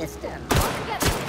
system. All.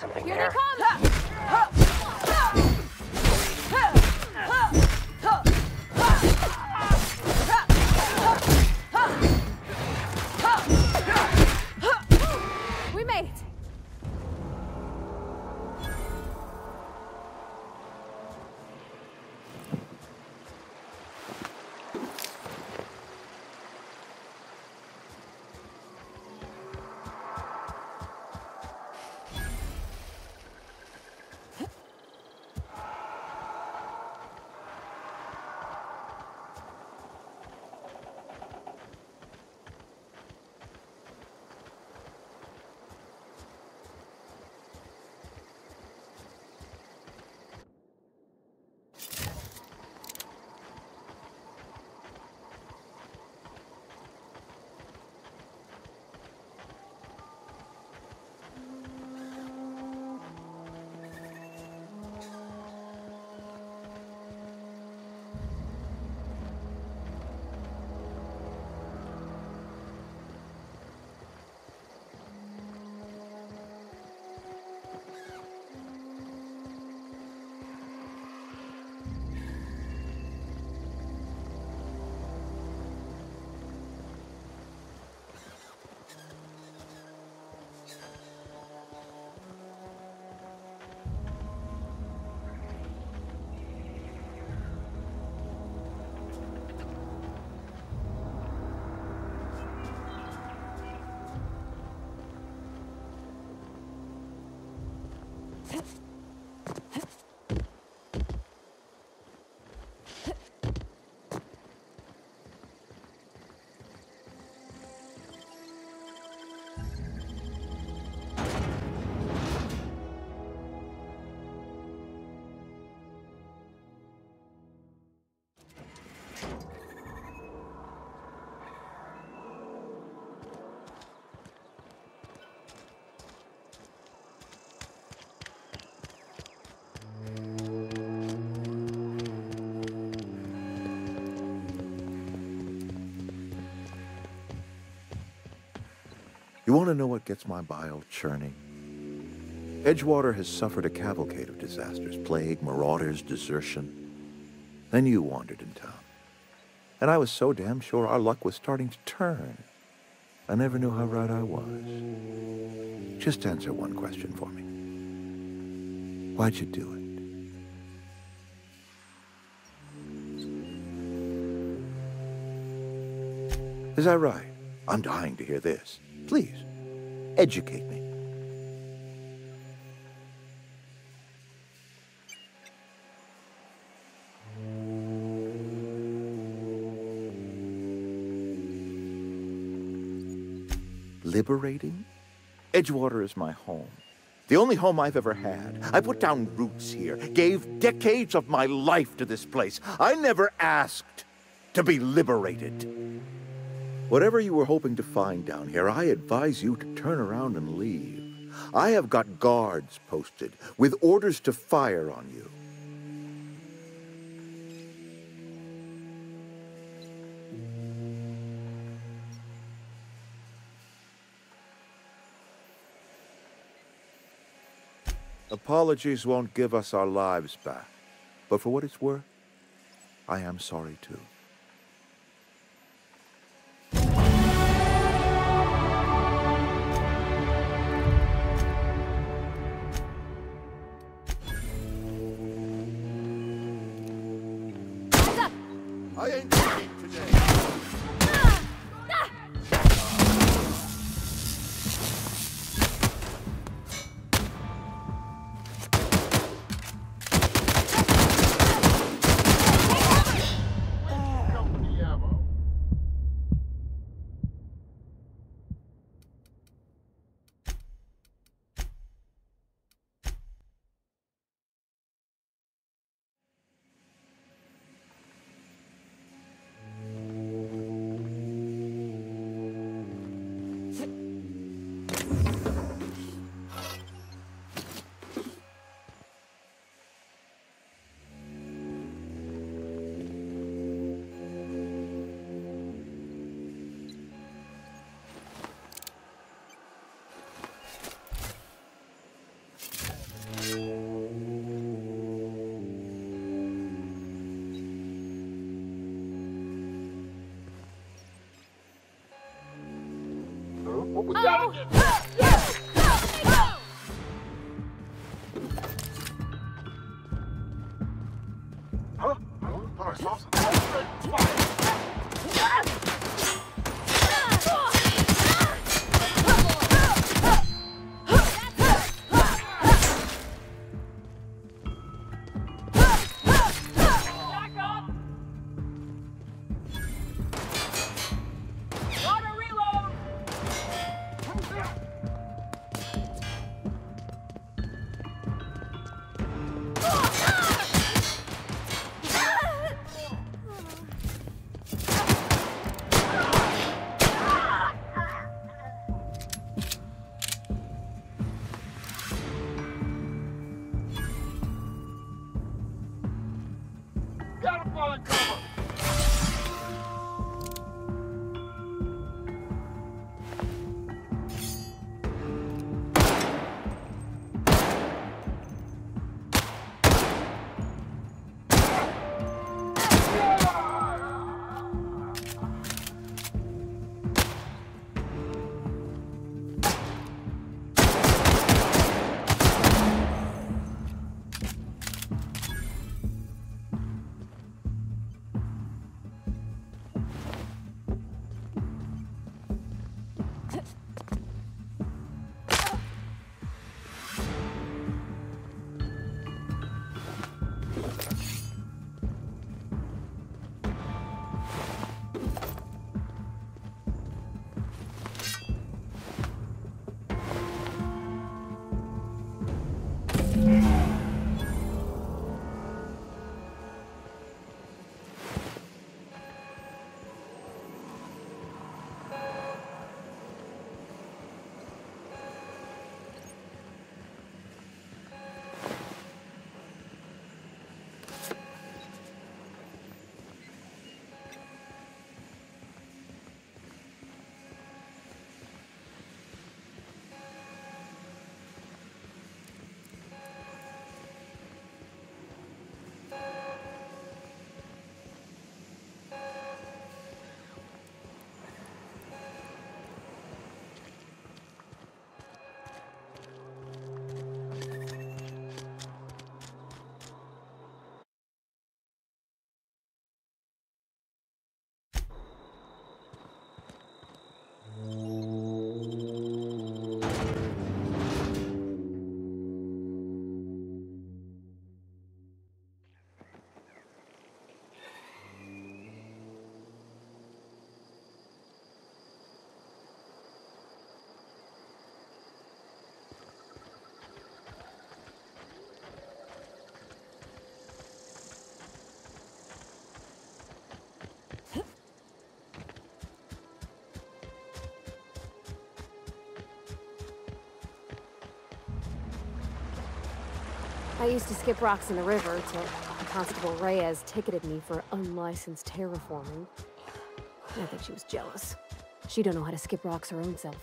Something Here there. they come! You want to know what gets my bile churning? Edgewater has suffered a cavalcade of disasters plague, marauders, desertion. Then you wandered in town. And I was so damn sure our luck was starting to turn. I never knew how right I was. Just answer one question for me. Why'd you do it? Is that right? I'm dying to hear this. Please, educate me. Liberating? Edgewater is my home. The only home I've ever had. I put down roots here, gave decades of my life to this place. I never asked to be liberated. Whatever you were hoping to find down here, I advise you to turn around and leave. I have got guards posted with orders to fire on you. Apologies won't give us our lives back, but for what it's worth, I am sorry too. I ain't Não. I used to skip rocks in the river till Constable Reyes ticketed me for unlicensed terraforming. I think she was jealous. She don't know how to skip rocks her own self.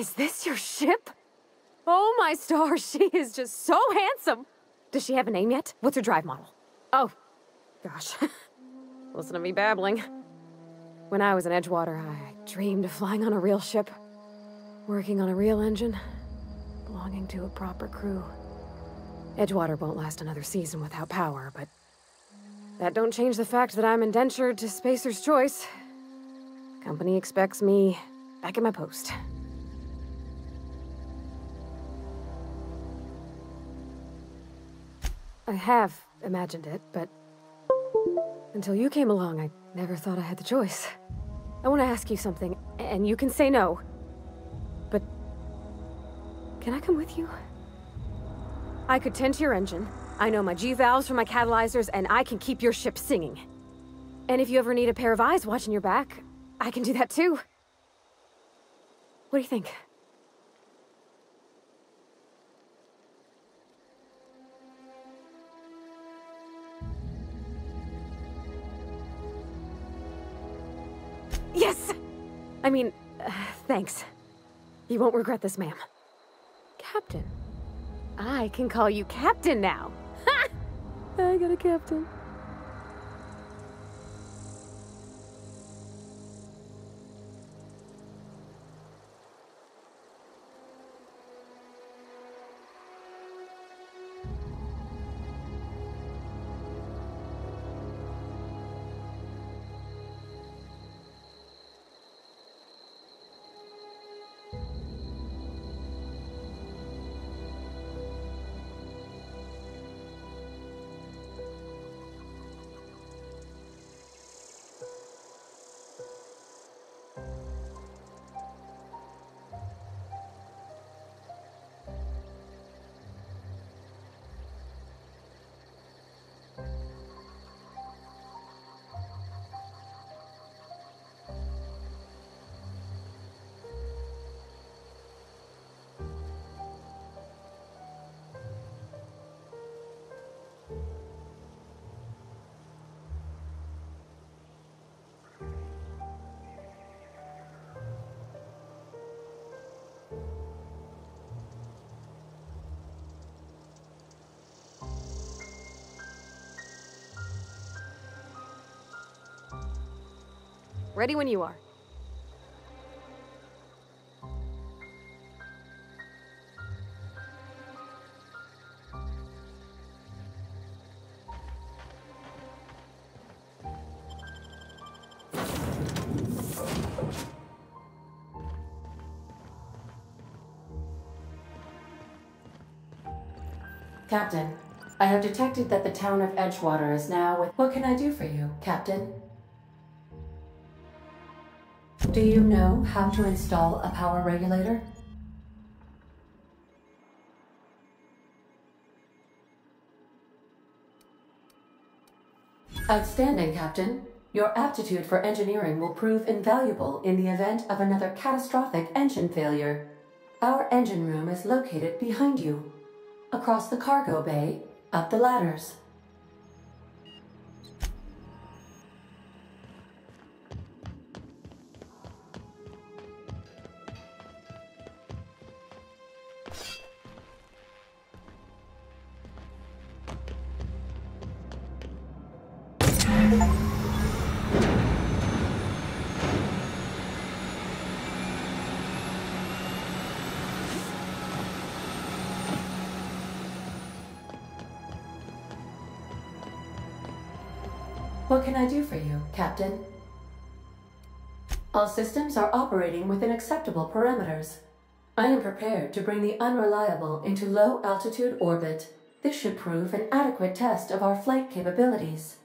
Is this your ship? Oh my stars, she is just so handsome! Does she have a name yet? What's her drive model? Oh, gosh. Listen to me babbling. When I was in Edgewater, I dreamed of flying on a real ship, working on a real engine, belonging to a proper crew. Edgewater won't last another season without power, but that don't change the fact that I'm indentured to Spacer's Choice. Company expects me back at my post. I have imagined it, but until you came along, I never thought I had the choice. I want to ask you something, and you can say no. But can I come with you? I could tend to your engine. I know my G-valves from my catalyzers, and I can keep your ship singing. And if you ever need a pair of eyes watching your back, I can do that too. What do you think? I mean, uh, thanks. You won't regret this, ma'am. Captain. I can call you Captain now. I got a captain. Ready when you are. Captain, I have detected that the town of Edgewater is now with. What can I do for you, Captain? Do you know how to install a power regulator? Outstanding, Captain. Your aptitude for engineering will prove invaluable in the event of another catastrophic engine failure. Our engine room is located behind you, across the cargo bay, up the ladders. What can I do for you, Captain? All systems are operating within acceptable parameters. I am prepared to bring the unreliable into low altitude orbit. This should prove an adequate test of our flight capabilities.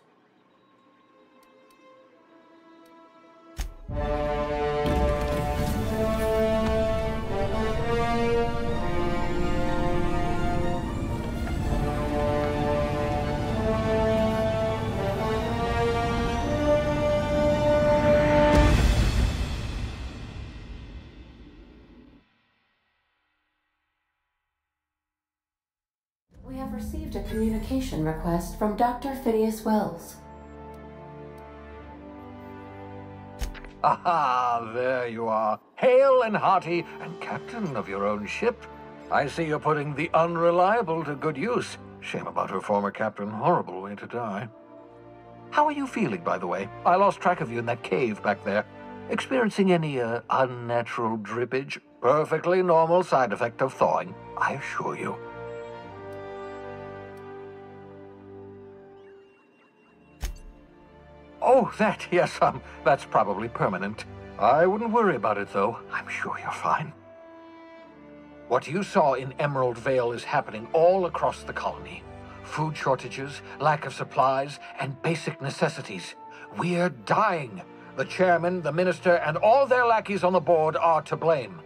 Communication request from Dr. Phineas Wells. Aha, there you are. Hale and hearty, and captain of your own ship. I see you're putting the unreliable to good use. Shame about her former captain. Horrible way to die. How are you feeling, by the way? I lost track of you in that cave back there. Experiencing any, uh, unnatural drippage? Perfectly normal side effect of thawing, I assure you. Oh, that, yes, um, that's probably permanent. I wouldn't worry about it, though. I'm sure you're fine. What you saw in Emerald Vale is happening all across the colony. Food shortages, lack of supplies, and basic necessities. We're dying. The chairman, the minister, and all their lackeys on the board are to blame.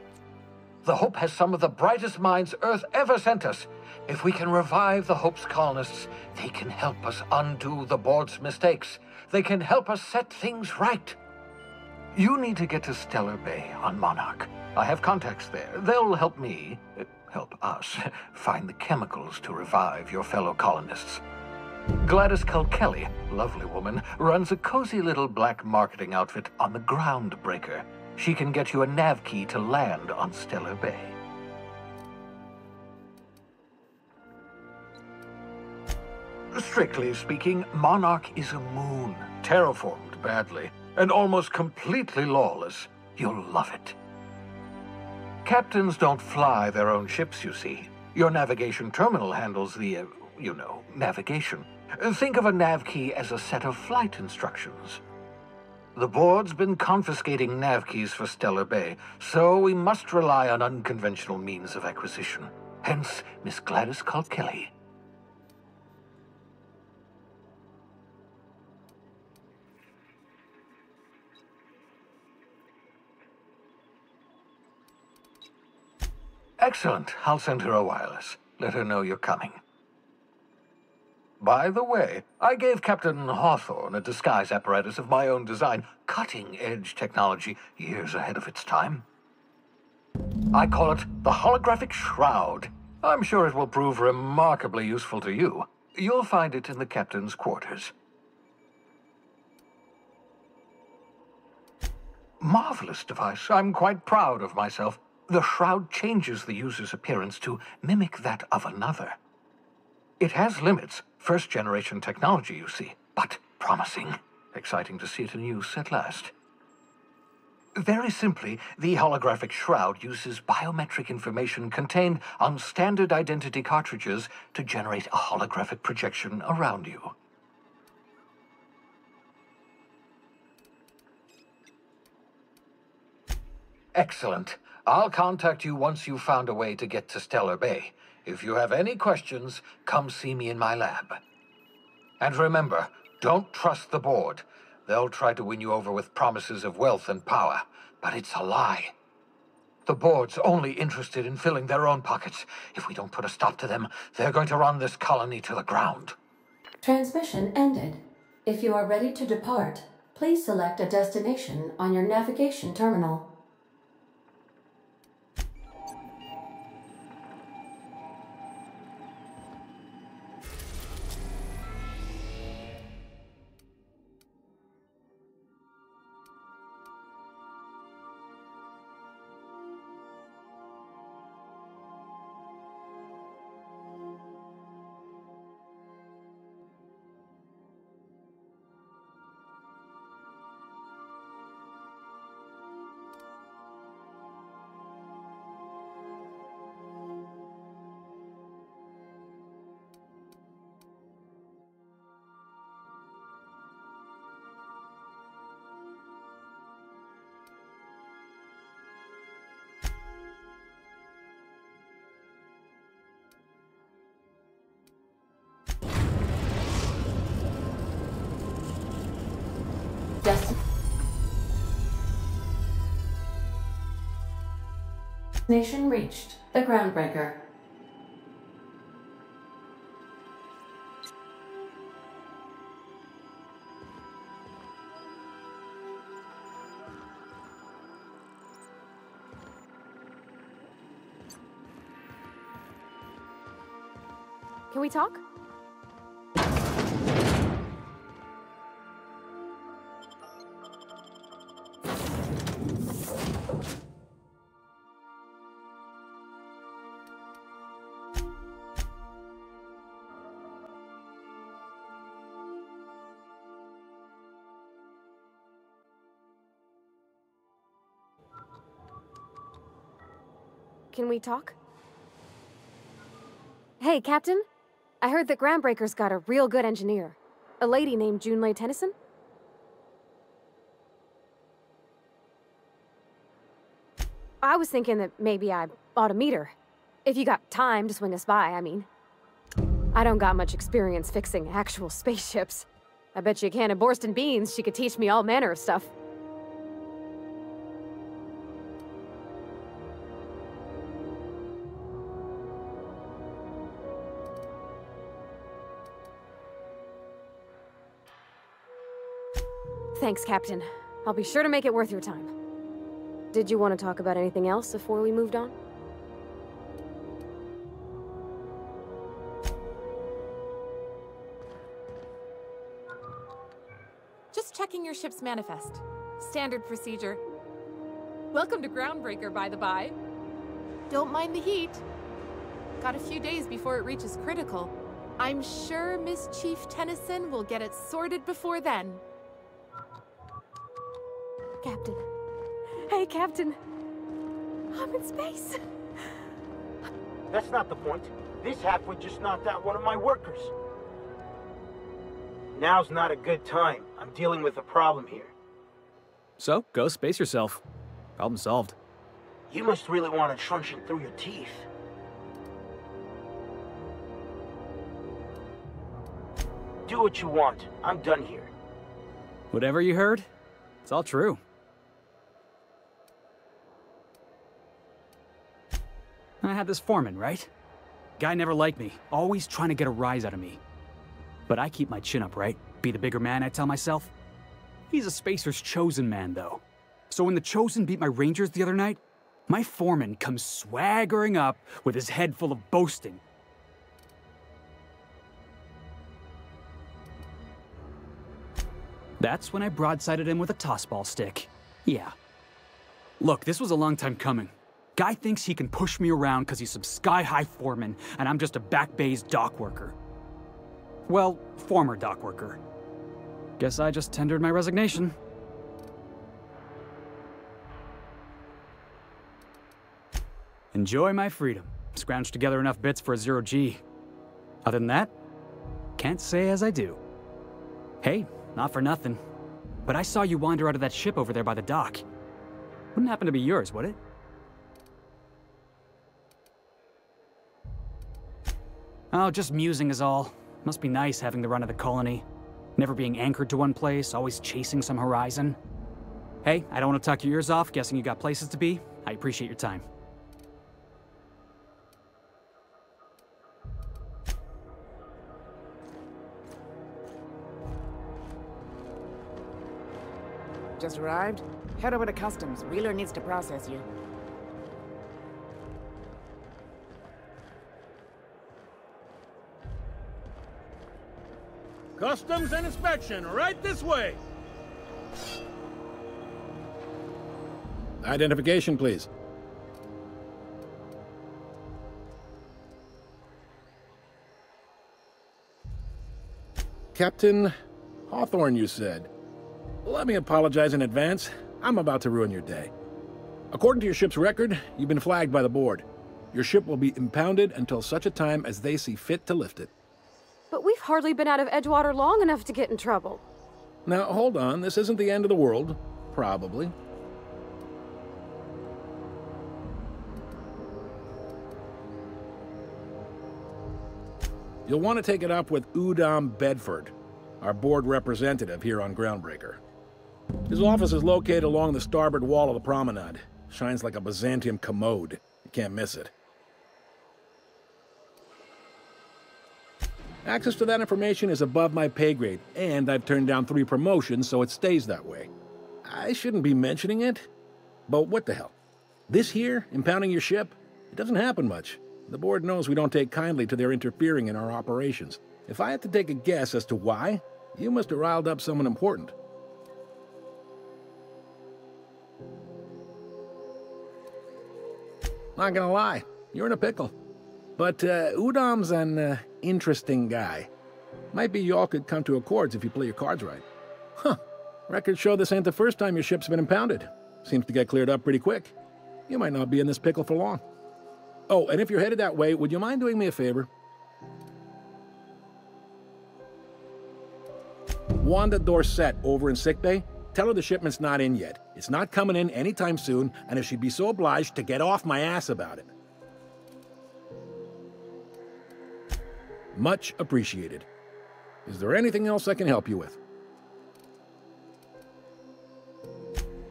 The Hope has some of the brightest minds Earth ever sent us. If we can revive the Hope's colonists, they can help us undo the board's mistakes. They can help us set things right. You need to get to Stellar Bay on Monarch. I have contacts there. They'll help me, uh, help us, find the chemicals to revive your fellow colonists. Gladys Kelly, lovely woman, runs a cozy little black marketing outfit on the Groundbreaker. She can get you a nav key to land on Stellar Bay. Strictly speaking, Monarch is a moon, terraformed badly, and almost completely lawless. You'll love it. Captains don't fly their own ships, you see. Your navigation terminal handles the, uh, you know, navigation. Think of a nav key as a set of flight instructions. The board's been confiscating nav keys for Stellar Bay, so we must rely on unconventional means of acquisition. Hence, Miss Gladys Kelly. Excellent. I'll send her a wireless. Let her know you're coming. By the way, I gave Captain Hawthorne a disguise apparatus of my own design, cutting-edge technology, years ahead of its time. I call it the Holographic Shroud. I'm sure it will prove remarkably useful to you. You'll find it in the captain's quarters. Marvelous device. I'm quite proud of myself. The shroud changes the user's appearance to mimic that of another. It has limits, first-generation technology, you see, but promising. Exciting to see it in use at last. Very simply, the holographic shroud uses biometric information contained on standard identity cartridges to generate a holographic projection around you. Excellent. I'll contact you once you've found a way to get to Stellar Bay. If you have any questions, come see me in my lab. And remember, don't trust the board. They'll try to win you over with promises of wealth and power, but it's a lie. The board's only interested in filling their own pockets. If we don't put a stop to them, they're going to run this colony to the ground. Transmission ended. If you are ready to depart, Please select a destination on your navigation terminal. Destination reached. The Groundbreaker. Can we talk? Can we talk? Hey, Captain. I heard that Groundbreaker's got a real good engineer. A lady named Junlei Tennyson? I was thinking that maybe I ought to meet her. If you got time to swing us by, I mean. I don't got much experience fixing actual spaceships. I bet you a can of Borston beans she could teach me all manner of stuff. Thanks, Captain. I'll be sure to make it worth your time. Did you want to talk about anything else before we moved on? Just checking your ship's manifest. Standard procedure. Welcome to Groundbreaker, by the by. Don't mind the heat. Got a few days before it reaches critical. I'm sure Miss Chief Tennyson will get it sorted before then. Captain. Hey, Captain. I'm in space. That's not the point. This halfwit just knocked out one of my workers. Now's not a good time. I'm dealing with a problem here. So, go space yourself. Problem solved. You must really want a truncheon through your teeth. Do what you want. I'm done here. Whatever you heard, it's all true. Had this foreman, right? Guy never liked me, always trying to get a rise out of me. But I keep my chin up, right? Be the bigger man, I tell myself. He's a Spacer's chosen man, though. So when the Chosen beat my Rangers the other night, my foreman comes swaggering up with his head full of boasting. That's when I broadsided him with a tossball stick. Yeah. Look, this was a long time coming. Guy thinks he can push me around because he's some sky-high foreman, and I'm just a back bay's dock worker. Well, former dock worker. Guess I just tendered my resignation. Enjoy my freedom. Scrounged together enough bits for a zero-G. Other than that, can't say as I do. Hey, not for nothing. But I saw you wander out of that ship over there by the dock. Wouldn't happen to be yours, would it? Oh, just musing is all. Must be nice having the run of the colony. Never being anchored to one place, always chasing some horizon. Hey, I don't want to talk your ears off, guessing you got places to be. I appreciate your time. Just arrived? Head over to customs. Wheeler needs to process you. Customs and inspection, right this way. Identification, please. Captain Hawthorne, you said. Let me apologize in advance. I'm about to ruin your day. According to your ship's record, you've been flagged by the board. Your ship will be impounded until such a time as they see fit to lift it. We've hardly been out of Edgewater long enough to get in trouble. Now, hold on. This isn't the end of the world. Probably. You'll want to take it up with Udom Bedford, our board representative here on Groundbreaker. His office is located along the starboard wall of the promenade. Shines like a Byzantium commode. You can't miss it. Access to that information is above my pay grade, and I've turned down three promotions, so it stays that way. I shouldn't be mentioning it, but what the hell? This here, impounding your ship, it doesn't happen much. The board knows we don't take kindly to their interfering in our operations. If I had to take a guess as to why, you must have riled up someone important. Not gonna lie, you're in a pickle. But uh, Udom's an uh, interesting guy. Might be y'all could come to accords if you play your cards right. Huh. Records show this ain't the first time your ship's been impounded. Seems to get cleared up pretty quick. You might not be in this pickle for long. Oh, and if you're headed that way, would you mind doing me a favor? Wanda Dorset over in sickbay, tell her the shipment's not in yet. It's not coming in anytime soon, and if she'd be so obliged to get off my ass about it. Much appreciated. Is there anything else I can help you with?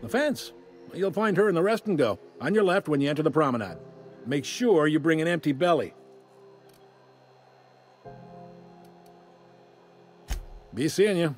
The fence. You'll find her in the rest and go, on your left when you enter the promenade. Make sure you bring an empty belly. Be seeing you.